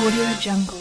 Audio Jungle.